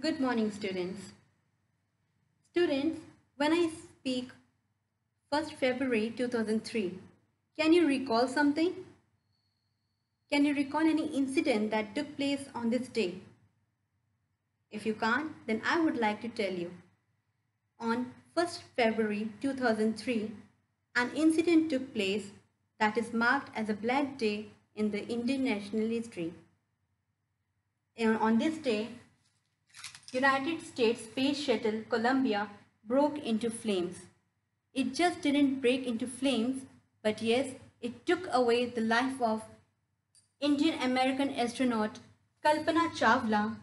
Good morning, students. Students, when I speak 1st February 2003, can you recall something? Can you recall any incident that took place on this day? If you can't, then I would like to tell you. On 1st February 2003, an incident took place that is marked as a black day in the Indian national history. And on this day, United States Space Shuttle Columbia broke into flames. It just didn't break into flames, but yes, it took away the life of Indian American astronaut Kalpana Chawla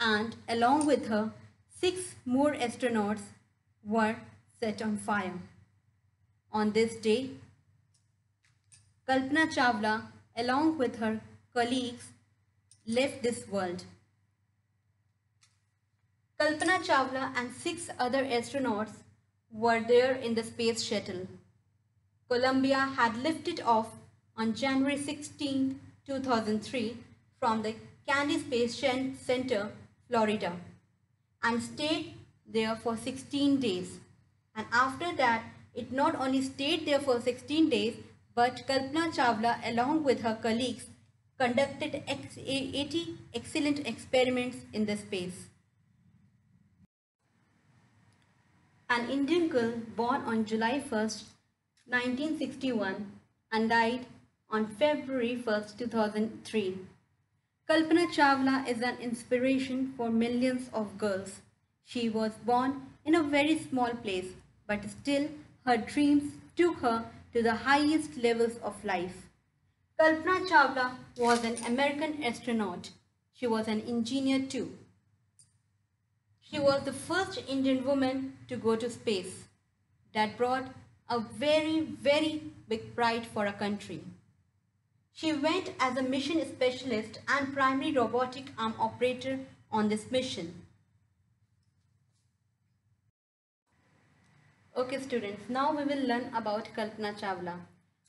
and along with her, six more astronauts were set on fire. On this day, Kalpana Chawla along with her colleagues left this world. Kalpana Chawla and six other astronauts were there in the space shuttle. Columbia had lifted off on January 16, 2003 from the Kennedy Space Center, Florida and stayed there for 16 days. And after that, it not only stayed there for 16 days, but Kalpana Chawla along with her colleagues conducted 80 excellent experiments in the space. An Indian girl born on July 1st, 1961 and died on February 1st, 2003. Kalpana Chawla is an inspiration for millions of girls. She was born in a very small place, but still her dreams took her to the highest levels of life. Kalpana Chawla was an American astronaut. She was an engineer too. She was the first Indian woman to go to space. That brought a very, very big pride for our country. She went as a mission specialist and primary robotic arm operator on this mission. Okay students, now we will learn about Kalpana Chawla.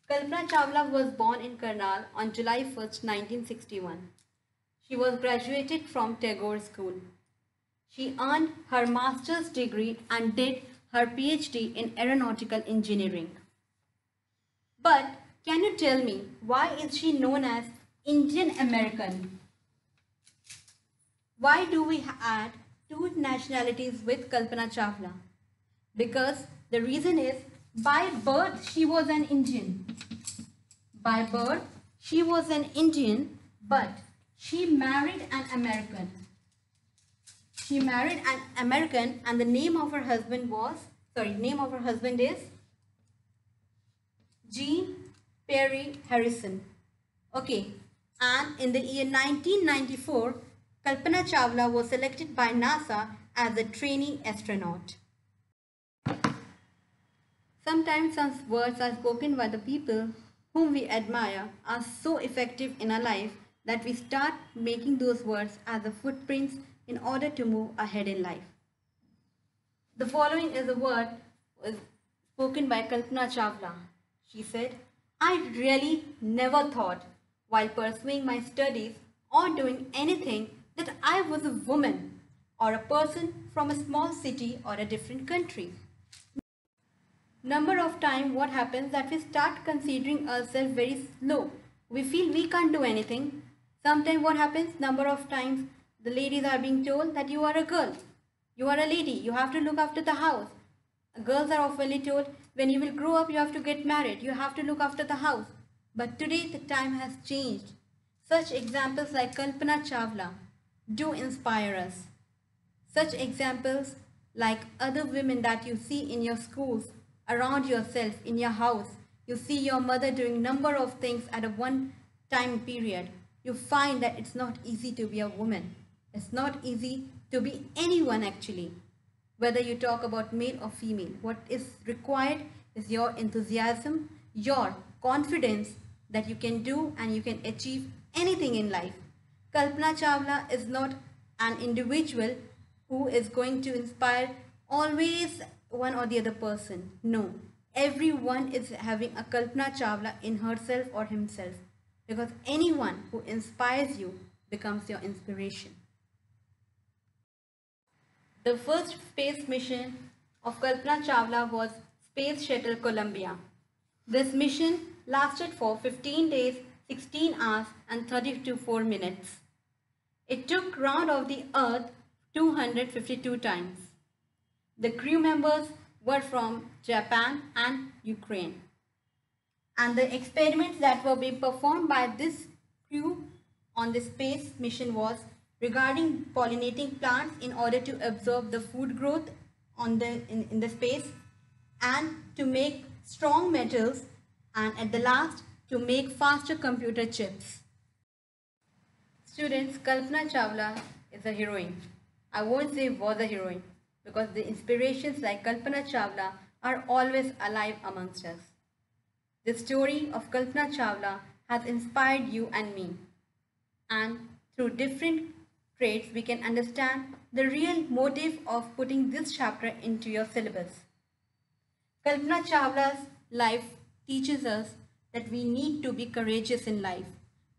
Kalpana Chawla was born in Karnal on July 1st, 1961. She was graduated from Tagore School. She earned her master's degree and did her PhD in aeronautical engineering. But can you tell me why is she known as Indian American? Why do we add two nationalities with Kalpana Chawla? Because the reason is by birth she was an Indian. By birth she was an Indian but she married an American. She married an American and the name of her husband was, sorry, name of her husband is Gene Perry Harrison. Okay, and in the year 1994, Kalpana Chawla was selected by NASA as a trainee astronaut. Sometimes some words are spoken by the people whom we admire are so effective in our life that we start making those words as the footprints in order to move ahead in life. The following is a word spoken by Kalpana Chawla. She said, I really never thought while pursuing my studies or doing anything that I was a woman or a person from a small city or a different country. Number of time what happens that we start considering ourselves very slow. We feel we can't do anything. Sometimes what happens number of times the ladies are being told that you are a girl. You are a lady. You have to look after the house. Girls are often told when you will grow up you have to get married. You have to look after the house. But today the time has changed. Such examples like Kalpana Chawla do inspire us. Such examples like other women that you see in your schools around yourself in your house. You see your mother doing number of things at a one time period. You find that it's not easy to be a woman. It's not easy to be anyone actually. Whether you talk about male or female, what is required is your enthusiasm, your confidence that you can do and you can achieve anything in life. Kalpana Chawla is not an individual who is going to inspire always one or the other person. No, everyone is having a Kalpana Chawla in herself or himself because anyone who inspires you becomes your inspiration. The first space mission of Kalpana Chawla was Space Shuttle Columbia. This mission lasted for 15 days, 16 hours and 34 minutes. It took round of the earth 252 times. The crew members were from Japan and Ukraine. And the experiments that were being performed by this crew on the space mission was regarding pollinating plants in order to absorb the food growth on the in, in the space and to make strong metals and at the last to make faster computer chips. Students, Kalpana Chawla is a heroine. I won't say was a heroine because the inspirations like Kalpana Chawla are always alive amongst us. The story of Kalpana Chawla has inspired you and me. And through different traits, we can understand the real motive of putting this chapter into your syllabus. Kalpana Chawla's life teaches us that we need to be courageous in life.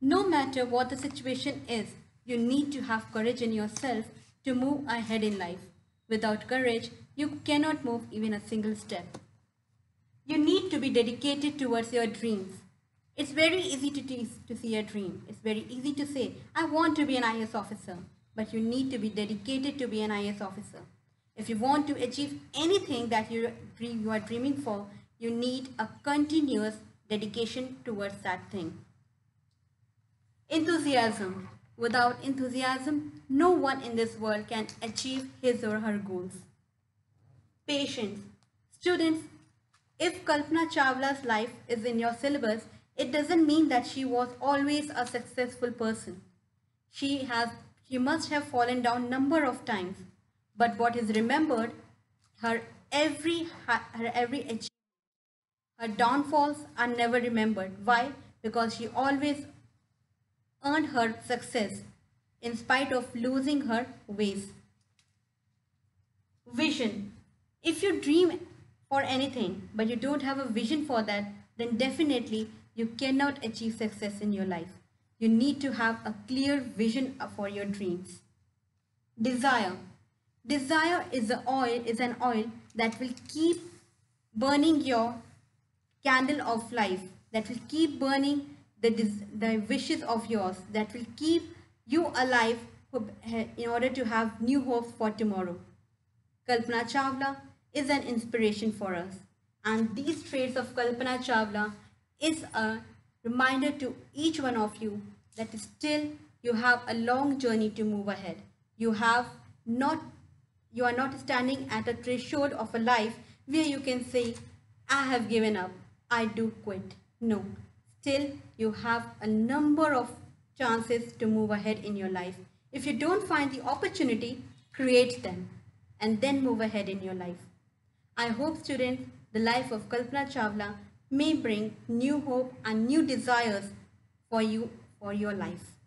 No matter what the situation is, you need to have courage in yourself to move ahead in life. Without courage, you cannot move even a single step. You need to be dedicated towards your dreams. It's very easy to, to see a dream. It's very easy to say, I want to be an IS officer. But you need to be dedicated to be an IS officer. If you want to achieve anything that you, dream, you are dreaming for, you need a continuous dedication towards that thing. Enthusiasm. Without enthusiasm, no one in this world can achieve his or her goals. Patience. Students, if Kalpana Chawla's life is in your syllabus, it doesn't mean that she was always a successful person. She has she must have fallen down number of times. But what is remembered, her every her every achievement, her downfalls are never remembered. Why? Because she always earned her success in spite of losing her ways. Vision. If you dream for anything but you don't have a vision for that, then definitely you cannot achieve success in your life. You need to have a clear vision for your dreams. Desire. Desire is oil is an oil that will keep burning your candle of life that will keep burning the, the wishes of yours that will keep you alive in order to have new hopes for tomorrow. Kalpana Chawla is an inspiration for us and these traits of Kalpana Chawla is a reminder to each one of you that still you have a long journey to move ahead. You have not you are not standing at a threshold of a life where you can say, I have given up, I do quit. No, still you have a number of chances to move ahead in your life. If you don't find the opportunity, create them and then move ahead in your life. I hope students, the life of Kalpana Chawla may bring new hope and new desires for you for your life.